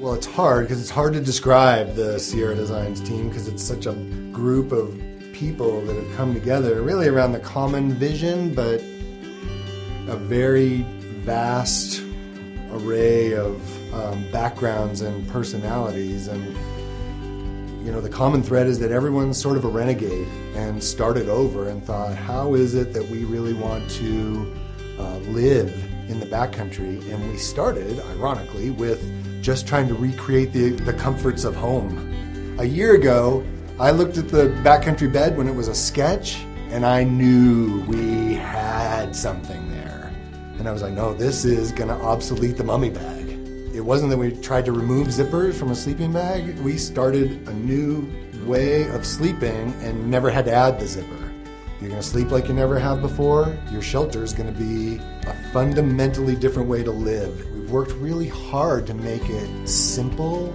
Well, it's hard because it's hard to describe the Sierra Designs team because it's such a group of people that have come together really around the common vision, but a very vast array of um, backgrounds and personalities. And, you know, the common thread is that everyone's sort of a renegade and started over and thought, how is it that we really want to uh, live in the backcountry? And we started, ironically, with just trying to recreate the, the comforts of home. A year ago, I looked at the backcountry bed when it was a sketch, and I knew we had something there. And I was like, no, this is gonna obsolete the mummy bag. It wasn't that we tried to remove zippers from a sleeping bag, we started a new way of sleeping and never had to add the zipper. You're gonna sleep like you never have before, your shelter is gonna be a fundamentally different way to live. We've worked really hard to make it simple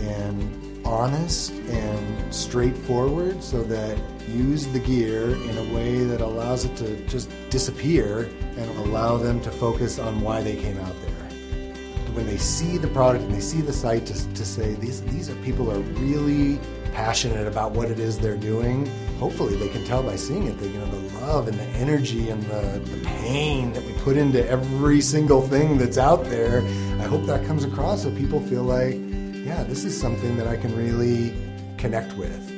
and honest and straightforward so that use the gear in a way that allows it to just disappear and allow them to focus on why they came out there. When they see the product and they see the site to, to say these, these are people are really passionate about what it is they're doing. Hopefully they can tell by seeing it that you know the love and the energy and the, the pain that we put into every single thing that's out there. I hope that comes across so people feel like yeah, this is something that I can really connect with.